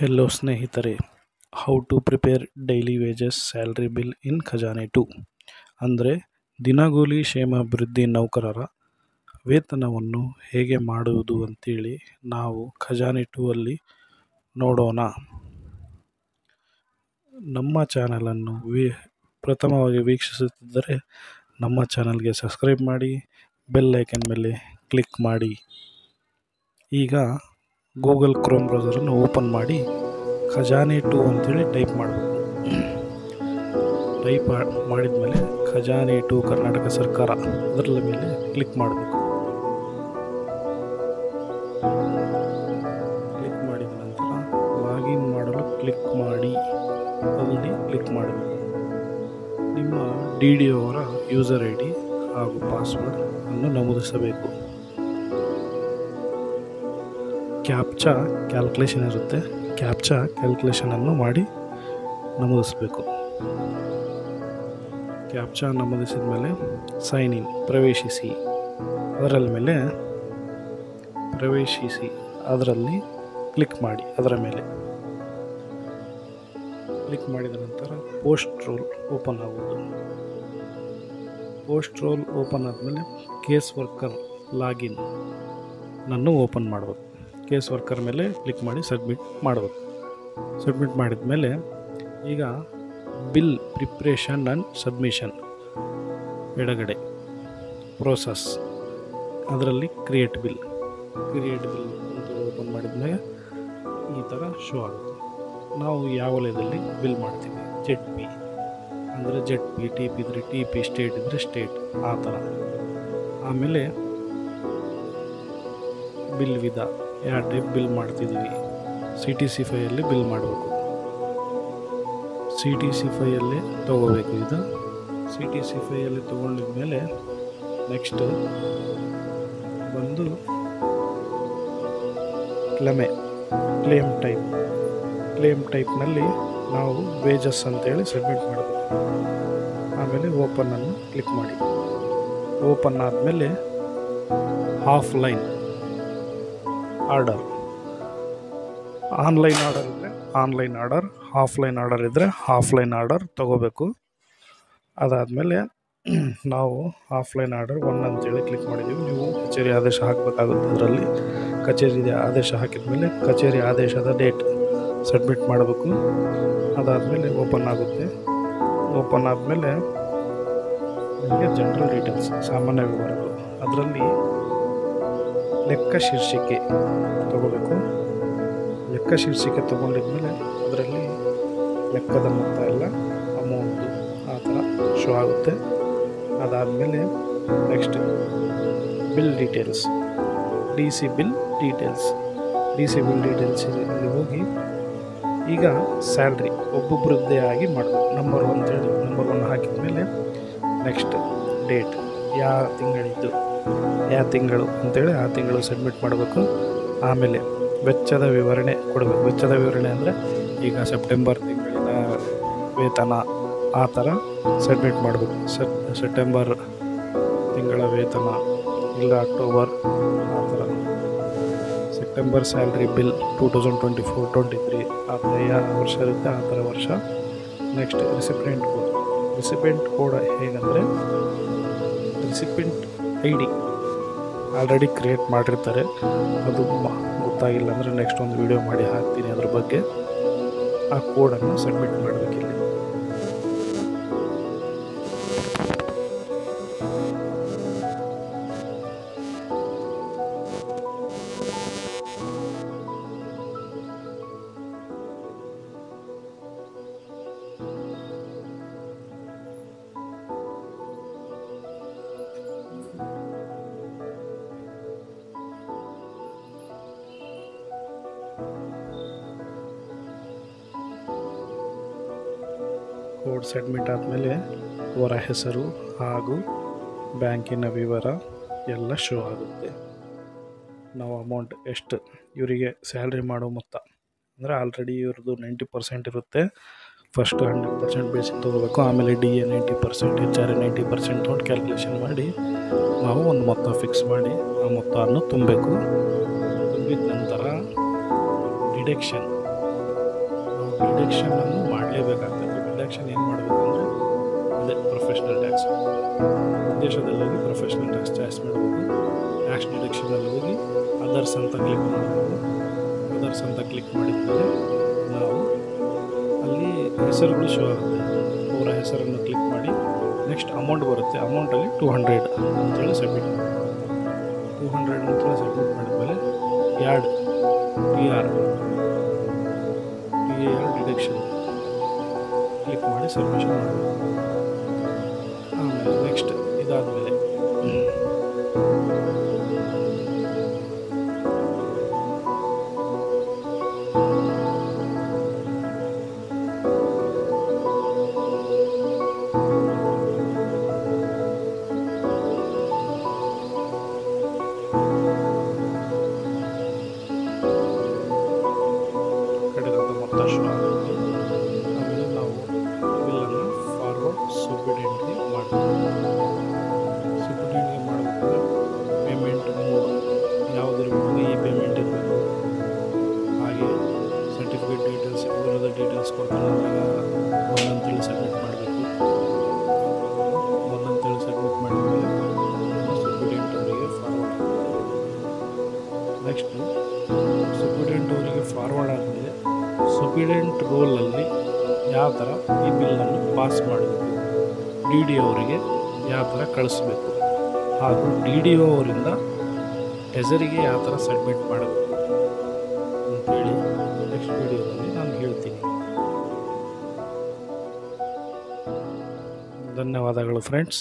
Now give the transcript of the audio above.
Hello ಸ್ನೇಹಿತರೆ. How to prepare daily wages salary bill in Khajane two ಅಂದರೆ ದಿನಗೂಲಿ ಕ್ಷೇಮಾಭಿವೃದ್ಧಿ ನೌಕರರ ವೇತನವನ್ನು ಹೇಗೆ ಮಾಡುವುದು ಅಂತೇಳಿ ನಾವು ಖಜಾನೆ ಟು ಅಲ್ಲಿ ನೋಡೋಣ. ನಮ್ಮ ಚಾನಲನ್ನು ವೀ, ಪ್ರಥಮವಾಗಿ ವೀಕ್ಷಿಸುತ್ತಿದ್ದರೆ ನಮ್ಮ ಚಾನಲ್ಗೆ ಸಬ್ಸ್ಕ್ರೈಬ್ ಮಾಡಿ ಬೆಲ್ ಐಕನ್ ಮೇಲೆ ಕ್ಲಿಕ್ ಮಾಡಿ. ಈಗ ಗೂಗಲ್ ಕ್ರೋಮ್ ಬ್ರೌಸರನ್ನು ಓಪನ್ ಮಾಡಿ ಖಜಾನೆ ಟು ಅಂತೇಳಿ ಟೈಪ್ ಮಾಡಬೇಕು. ಟೈಪ್ ಮಾಡಿದ ಮೇಲೆ ಖಜಾನೆ ಟು ಕರ್ನಾಟಕ ಸರ್ಕಾರ ಅದರ ಮೇಲೆ ಕ್ಲಿಕ್ ಮಾಡಬೇಕು. ಕ್ಲಿಕ್ ಮಾಡಿದ ನಂತರ ಲಾಗಿನ್ ಮಾಡಲು ಕ್ಲಿಕ್ ಮಾಡಿ ಅಲ್ಲಿ ಕ್ಲಿಕ್ ಮಾಡಬೇಕು. ನಿಮ್ಮ ಡಿ ಡಿ ಅವರ ಯೂಸರ್ ಐ ಡಿ ಹಾಗೂ ಪಾಸ್ವರ್ಡ್ ಅನ್ನು ನಮೂದಿಸಬೇಕು. ಕ್ಯಾಪ್ಚಾ ಕ್ಯಾಲ್ಕುಲೇಷನ್ ಇರುತ್ತೆ. ಕ್ಯಾಪ್ಚಾ ಕ್ಯಾಲ್ಕುಲೇಷನನ್ನು ಮಾಡಿ ನಮೂದಿಸಬೇಕು. ಕ್ಯಾಪ್ಚಾ ನಮೂದಿಸಿದ ಮೇಲೆ ಸೈನ್ ಇನ್ ಪ್ರವೇಶಿಸಿ. ಅದರ ಮೇಲೆ ಪ್ರವೇಶಿಸಿ. ಅದರಲ್ಲಿ ಕ್ಲಿಕ್ ಮಾಡಿ ಅದರ ಮೇಲೆ. ಕ್ಲಿಕ್ ಮಾಡಿದ ನಂತರ ಪೋಸ್ಟ್ ರೋಲ್ ಓಪನ್ ಆಗುವುದು. ಪೋಸ್ಟ್ ರೋಲ್ ಓಪನ್ ಆದಮೇಲೆ ಕೇಸ್ ವರ್ಕರ್ ಲಾಗಿನ್ ನನ್ನು ಓಪನ್ ಮಾಡಬೇಕು. ಕೇಸ್ ವರ್ಕರ್ ಮೇಲೆ ಕ್ಲಿಕ್ ಮಾಡಿ ಸಬ್ಮಿಟ್ ಮಾಡಬೇಕು. ಸಬ್ಮಿಟ್ ಮಾಡಿದ ಮೇಲೆ ಈಗ ಬಿಲ್ ಪ್ರಿಪ್ರೇಷನ್ ಆ್ಯಂಡ್ ಸಬ್ಮಿಷನ್ ಎಡಗಡೆ ಪ್ರೋಸೆಸ್ ಅದರಲ್ಲಿ ಕ್ರಿಯೇಟ್ ಬಿಲ್. ಕ್ರಿಯೇಟ್ ಬಿಲ್ ಅಂತ ಓಪನ್ ಮಾಡಿದ ಮೇಲೆ ಈ ಥರ ಶೋ ಆಗುತ್ತೆ. ನಾವು ಯಾವ ವಲಯದಲ್ಲಿ ಬಿಲ್ ಮಾಡ್ತೀವಿ? ಜೆಡ್ ಪಿ ಅಂದರೆ ಜೆಡ್ ಪಿ ಟಿ ಪಿ ಇದ್ರೆ ಟಿ ಪಿ ಸ್ಟೇಟ್ ಇದ್ದರೆ ಸ್ಟೇಟ್ ಆ ಥರ. ಆಮೇಲೆ ಬಿಲ್ ವಿಧ. ಯಾವ ಟೈಪ್ ಬಿಲ್ ಮಾಡ್ತಿದ್ದೀವಿ ಸಿ ಟಿ ಸಿ ಫೈಯಲ್ಲಿ ಬಿಲ್ ಮಾಡಬೇಕು. ಸಿ ಟಿ ಸಿ ಫೈಯಲ್ಲಿ ತೊಗೋಬೇಕು ಇದು. ಸಿ ಟಿ ಸಿ ಫೈಯಲ್ಲಿ ತೊಗೊಂಡಿದ ಮೇಲೆ ನೆಕ್ಸ್ಟ್ ಬಂದು ಕ್ಲಮೆ, ಕ್ಲೇಮ್ ಟೈಪ್, ಕ್ಲೇಮ್ ಟೈಪ್ನಲ್ಲಿ ನಾವು ವೇಜಸ್ ಅಂತೇಳಿ ಸಬ್ಮಿಟ್ ಮಾಡಬೇಕು. ಆಮೇಲೆ ಓಪನನ್ನು ಕ್ಲಿಕ್ ಮಾಡಿ. ಓಪನ್ ಆದಮೇಲೆ ಆಫ್ಲೈನ್ ಆರ್ಡರ್. ಆನ್ಲೈನ್ ಆರ್ಡರ್ ಇದ್ದರೆ ಆನ್ಲೈನ್ ಆರ್ಡರ್, ಆಫ್ಲೈನ್ ಆರ್ಡರ್ ಇದ್ದರೆ ಆಫ್ಲೈನ್ ಆರ್ಡರ್ ತೊಗೋಬೇಕು. ಅದಾದಮೇಲೆ ನಾವು ಆಫ್ಲೈನ್ ಆರ್ಡರ್ ಒನ್ ಅಂತೇಳಿ ಕ್ಲಿಕ್ ಮಾಡಿದ್ದೀವಿ. ನೀವು ಕಚೇರಿ ಆದೇಶ ಹಾಕಬೇಕಾಗುತ್ತೆ ಅದರಲ್ಲಿ. ಕಚೇರಿ ಆದೇಶ ಹಾಕಿದ ಮೇಲೆ ಕಚೇರಿ ಆದೇಶದ ಡೇಟ್ ಸಬ್ಮಿಟ್ ಮಾಡಬೇಕು. ಅದಾದಮೇಲೆ ಓಪನ್ ಆಗುತ್ತೆ. ಓಪನ್ ಆದಮೇಲೆ ನಿಮಗೆ ಜನರಲ್ ಡೀಟೇಲ್ಸ್, ಸಾಮಾನ್ಯ ವಿವರಗಳು. ಅದರಲ್ಲಿ ಲೆಕ್ಕ ಶೀರ್ಷಿಕೆ ತಗೋಬೇಕು. ಲೆಕ್ಕ ಶೀರ್ಷಿಕೆ ತಗೊಂಡಿದ್ಮೇಲೆ ಅದರಲ್ಲಿ ಲೆಕ್ಕದ ಮೊತ್ತ ಎಲ್ಲ ಅಮೌಂಟು ಆ ಥರ ಶೋ ಆಗುತ್ತೆ. ಅದಾದಮೇಲೆ next bill details D C bill details D C bill details ಇಲ್ಲಿ ಹೋಗಿ ಈಗ ಸ್ಯಾಲ್ರಿ ಒಬ್ಬೊಬ್ಬರದ್ದೇ ಆಗಿ ಮಾಡಬೇಕು. ನಂಬರ್ ಒನ್ ಅಂತೇಳಿ ನಂಬರ್ ಒನ್ ಹಾಕಿದ ಮೇಲೆ ನೆಕ್ಸ್ಟ್ ಡೇಟ್ ಯಾವ ತಿಂಗಳಿದ್ದು? ಯಾವ ತಿಂಗಳು ಅಂತೇಳಿ ಆ ತಿಂಗಳು ಸಬ್ಮಿಟ್ ಮಾಡಬೇಕು. ಆಮೇಲೆ ವೆಚ್ಚದ ವಿವರಣೆ ಕೊಡಬೇಕು. ವೆಚ್ಚದ ವಿವರಣೆ ಅಂದರೆ ಈಗ ಸೆಪ್ಟೆಂಬರ್ ತಿಂಗಳಿನ ವೇತನ ಆ ಥರ ಸಬ್ಮಿಟ್ ಮಾಡಬೇಕು. ಸೆಪ್ ಸೆಪ್ಟೆಂಬರ್ ತಿಂಗಳ ವೇತನ ಇಲ್ಲ ಅಕ್ಟೋಬರ್ ಆ ಥರ September salary bill two thousand twenty four twenty three ಆ ಥರ ಯಾವ ವರ್ಷ ಇರುತ್ತೆ ಆ ಥರ ವರ್ಷ next recipient code recipient code ಹೇಗಂದರೆ recipient I D already create ಮಾಡಿರ್ತಾರೆ. ಅದು ಗೊತ್ತಾಗಿಲ್ಲ ಅಂದರೆ ನೆಕ್ಸ್ಟ್ ಒಂದು ವೀಡಿಯೋ ಮಾಡಿ ಹಾಕ್ತೀನಿ ಅದ್ರ ಬಗ್ಗೆ. ಆ ಕೋಡನ್ನು ಸಬ್ಮಿಟ್ ಮಾಡಬೇಕಿಲ್ಲಿ. ಕೋಡ್ ಸಬ್ಮಿಟ್ ಆದಮೇಲೆ ಅವರ ಹೆಸರು ಹಾಗೂ ಬ್ಯಾಂಕಿನ ವಿವರ ಎಲ್ಲ ಶೋ ಆಗುತ್ತೆ. ನಾವು ಅಮೌಂಟ್ ಎಷ್ಟು ಇವರಿಗೆ ಸ್ಯಾಲ್ರಿ ಮಾಡೋ ಮೊತ್ತ, ಅಂದರೆ ಆಲ್ರೆಡಿ ಇವ್ರದ್ದು ನೈಂಟಿ ಪರ್ಸೆಂಟ್ ಇರುತ್ತೆ. ಫಸ್ಟ್ ಹಂಡ್ರೆಡ್ ಪರ್ಸೆಂಟ್ ಬೇಸಿಕ್ ತೊಗೋಬೇಕು, ಆಮೇಲೆ D A ninety percent H R A ninety percent ತೊಗೊಂಡು ಕ್ಯಾಲ್ಕುಲೇಷನ್ ಮಾಡಿ ನಾವು ಒಂದು ಮೊತ್ತ ಫಿಕ್ಸ್ ಮಾಡಿ ಆ ಮೊತ್ತವನ್ನು ತುಂಬಬೇಕು. ತುಂಬಿದ ನಂತರ ಡಿಡಕ್ಷನ್ ಡಿಡಕ್ಷನನ್ನು ಮಾಡಲೇಬೇಕಾಗ್ತದೆ. ಡಿಡಕ್ಷನ್ ಏನು ಮಾಡಬೇಕು ಅಂದರೆ ಅದೇ ಪ್ರೊಫೆಷ್ನಲ್ ಟ್ಯಾಕ್ಸ್ ಉದ್ದೇಶದಲ್ಲಿ ಹೋಗಿ ಪ್ರೊಫೆಷ್ನಲ್ ಟ್ಯಾಕ್ಸ್ ಚಾಯ್ಸ್ ಮಾಡಬೇಕು. ಟ್ಯಾಕ್ಸ್ ಡಿಡಕ್ಷನಲ್ಲಿ ಹೋಗಿ ಅದರ್ಸ್ ಅಂತ ಕ್ಲಿಕ್ ಮಾಡಬೇಕು ಅದರ್ಸ್ ಅಂತ ಕ್ಲಿಕ್ ಮಾಡಿದ್ಮೇಲೆ ನಾವು ಅಲ್ಲಿ ಹೆಸರುಗಳು ಶೋ ಆಗುತ್ತೆ. ಅವರ ಹೆಸರನ್ನು ಕ್ಲಿಕ್ ಮಾಡಿ ನೆಕ್ಸ್ಟ್ ಅಮೌಂಟ್ ಬರುತ್ತೆ. ಅಮೌಂಟಲ್ಲಿ ಟೂ ಹಂಡ್ರೆಡ್ ಅಂತೇಳಿ ಸಬ್ಮಿಟ್ ಟೂ ಹಂಡ್ರೆಡ್ ಅಂತೇಳಿ ಸಬ್ಮಿಟ್ ಮಾಡಿದ್ಮೇಲೆ add P R P R deduction click ಮಾಡಿ ಸಬ್ಮಿಷನ್ ಮಾಡಬೇಕು. ಆಮೇಲೆ ನೆಕ್ಸ್ಟ್ ಇದಾದಮೇಲೆ. ಕಡೆದಂಥ ನೆಕ್ಸ್ಟು ಸುಪಿಡೆಂಟ್ ಅವರಿಗೆ ಫಾರ್ವರ್ಡ್ ಆದಮೇಲೆ ಸುಪಿಡೆಂಟ್ ರೋಲಲ್ಲಿ ಯಾವ ಥರ ಈ ಬಿಲ್ಲನ್ನು ಪಾಸ್ ಮಾಡಬೇಕು? ಡಿ ಡಿ ಅವರಿಗೆ ಯಾವ ಥರ ಕಳಿಸ್ಬೇಕು? ಹಾಗೂ ಡಿ ಡಿ ಒ ಅವರಿಂದ ಟೆಸರಿಗೆ ಯಾವ ಥರ ಸಬ್ಮಿಟ್ ಮಾಡಬೇಕು? ಅಂತೇಳಿ ನೆಕ್ಸ್ಟ್ ವಿಡಿಯೋದಲ್ಲಿ ನಾನು ಹೇಳ್ತೀನಿ. ಧನ್ಯವಾದಗಳು ಫ್ರೆಂಡ್ಸ್